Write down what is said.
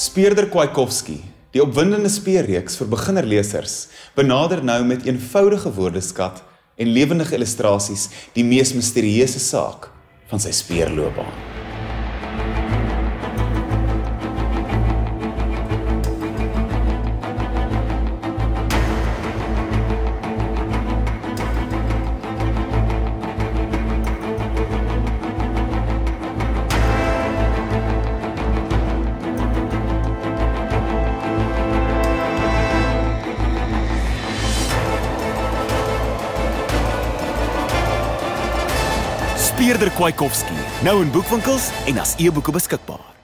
Speurder Kwiatkowski, die opwindende speurreeks vir beginnerlesers, benader nou met eenvoudige woordeskat en lewendige illustrasies die mees misterieuse saak van sy speurloopbaan. Speurder Kwiatkowski, nou in boekwinkels en as e-boeke beskikbaar.